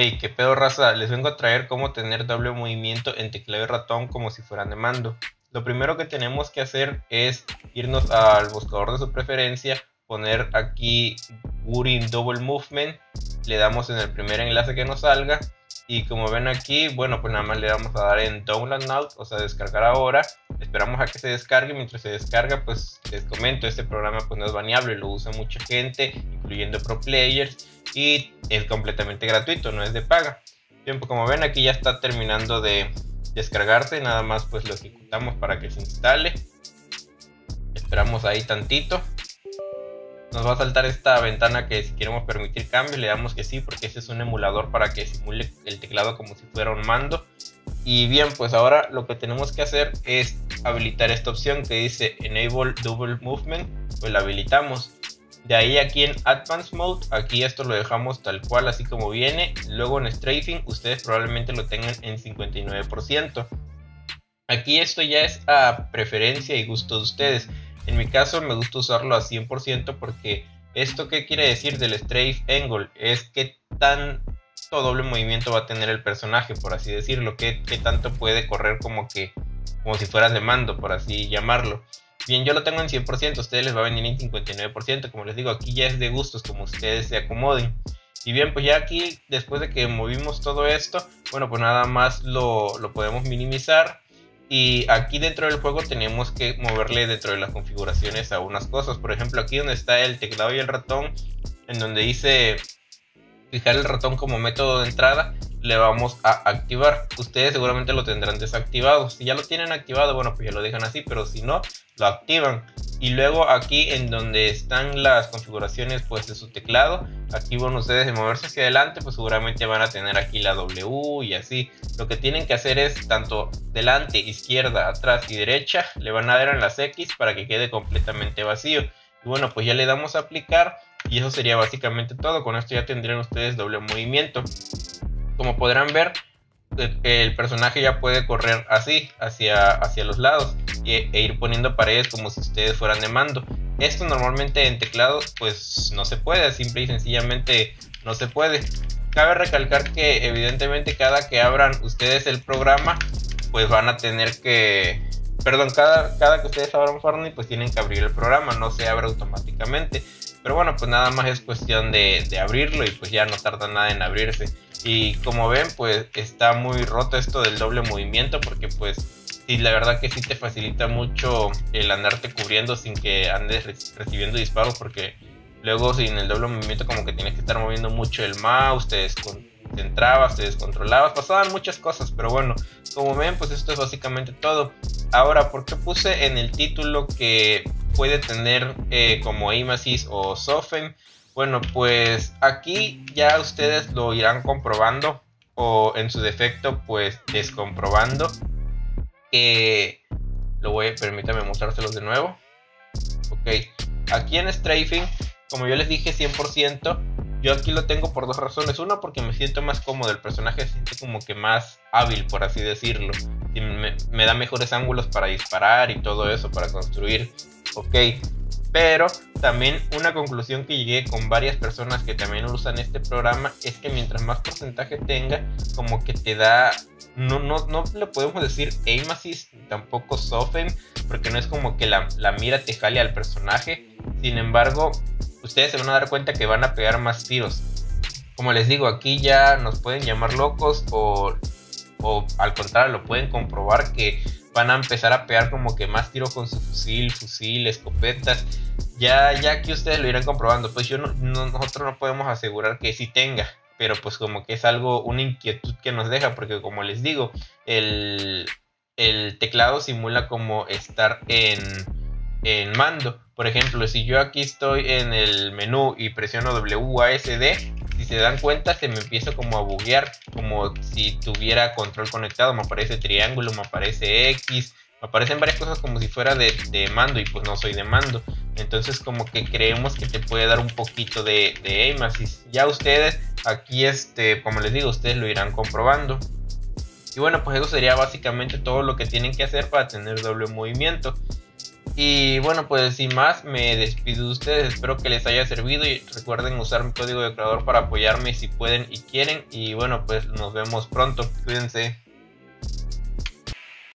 Hey, qué pedo raza, les vengo a traer cómo tener doble movimiento en teclado y ratón como si fueran de mando. Lo primero que tenemos que hacer es irnos al buscador de su preferencia, poner aquí Burin Double Movement, le damos en el primer enlace que nos salga y como ven aquí, bueno, pues nada más le vamos a dar en Download Now, o sea, descargar ahora. Esperamos a que se descargue. Mientras se descarga, pues les comento, este programa pues no es baneable, lo usa mucha gente, incluyendo pro players, y es completamente gratuito, no es de paga. Bien, como ven aquí ya está terminando de descargarse, nada más pues lo ejecutamos para que se instale. Esperamos ahí tantito nos va a saltar esta ventana que si queremos permitir cambios le damos que sí porque ese es un emulador para que simule el teclado como si fuera un mando y bien pues ahora lo que tenemos que hacer es habilitar esta opción que dice enable double movement pues la habilitamos de ahí aquí en advanced mode aquí esto lo dejamos tal cual así como viene. Luego en strafing ustedes probablemente lo tengan en 59% aquí esto ya es a preferencia y gusto de ustedes. En mi caso me gusta usarlo a 100% porque esto que quiere decir del strafe angle es que tanto doble movimiento va a tener el personaje, por así decirlo, que, tanto puede correr como que como si fuera de mando, por así llamarlo. Bien, yo lo tengo en 100%, a ustedes les va a venir en 59%, como les digo, aquí ya es de gustos, como ustedes se acomoden. Y bien, pues ya aquí, después de que movimos todo esto, bueno, pues nada más lo, lo podemos minimizar y aquí dentro del juego tenemos que moverle dentro de las configuraciones a unas cosas. Por ejemplo, aquí donde está el teclado y el ratón, en donde dice fijar el ratón como método de entrada, le vamos a activar. Ustedes seguramente lo tendrán desactivado. Si ya lo tienen activado, bueno, pues ya lo dejan así, pero si no, lo activan. Y luego aquí en donde están las configuraciones pues de su teclado, aquí ustedes de moverse hacia adelante, pues seguramente van a tener aquí la W y así. Lo que tienen que hacer es tanto delante, izquierda, atrás y derecha, le van a dar en las X para que quede completamente vacío. Y bueno, pues ya le damos a aplicar y eso sería básicamente todo. Con esto ya tendrían ustedes doble movimiento. Como podrán ver, el personaje ya puede correr así, hacia, hacia los lados e, e, ir poniendo paredes como si ustedes fueran de mando. Esto normalmente en teclado pues no se puede, simple y sencillamente no se puede. Cabe recalcar que evidentemente cada que abran ustedes el programa pues van a tener que... Perdón, cada, cada que ustedes abran Fortnite pues tienen que abrir el programa, no se abre automáticamente. Pero bueno, pues nada más es cuestión de, de abrirlo y pues ya no tarda nada en abrirse. Y como ven, pues está muy roto esto del doble movimiento porque pues sí, la verdad que sí te facilita mucho el andarte cubriendo sin que andes recibiendo disparos porque luego sin el doble movimiento como que tienes que estar moviendo mucho el mouse, te desconcentrabas, te descontrolabas, pasaban muchas cosas, pero bueno, como ven, pues esto es básicamente todo. Ahora, ¿por qué puse en el título que puede tener eh, como aim o soften? Bueno, pues aquí ya ustedes lo irán comprobando o en su defecto pues descomprobando. Eh, lo voy permítame mostrárselos de nuevo. Ok, aquí en Strafing, como yo les dije 100%, yo aquí lo tengo por dos razones. Uno, porque me siento más cómodo, el personaje se siente como que más hábil, por así decirlo. Me, da mejores ángulos para disparar y todo eso, para construir. Ok, pero también una conclusión que llegué con varias personas que también usan este programa es que mientras más porcentaje tenga, como que te da... No, no, no le podemos decir aim assist, tampoco soften, porque no es como que la, la mira te jale al personaje. Sin embargo, ustedes se van a dar cuenta que van a pegar más tiros. Como les digo, aquí ya nos pueden llamar locos o, o al contrario, lo pueden comprobar que van a empezar a pegar como que más tiro con su fusil, fusil, escopetas. Ya, ya que ustedes lo irán comprobando, pues yo no, nosotros no podemos asegurar que sí tenga, pero pues como que es algo, una inquietud que nos deja, porque como les digo, el, el teclado simula como estar en, en mando. Por ejemplo, si yo aquí estoy en el menú y presiono WASD, se dan cuenta se me empieza como a buguear, como si tuviera control conectado, me aparece triángulo, me aparece X, me aparecen varias cosas como si fuera de, mando y pues no soy de mando. Entonces como que creemos que te puede dar un poquito de, de aim Ya ustedes, aquí este, como les digo, ustedes lo irán comprobando. Y bueno, pues eso sería básicamente todo lo que tienen que hacer para tener doble movimiento. Y bueno, pues sin más, me despido de ustedes. Espero que les haya servido y recuerden usar mi código de creador para apoyarme si pueden y quieren. Y bueno, pues nos vemos pronto. Cuídense.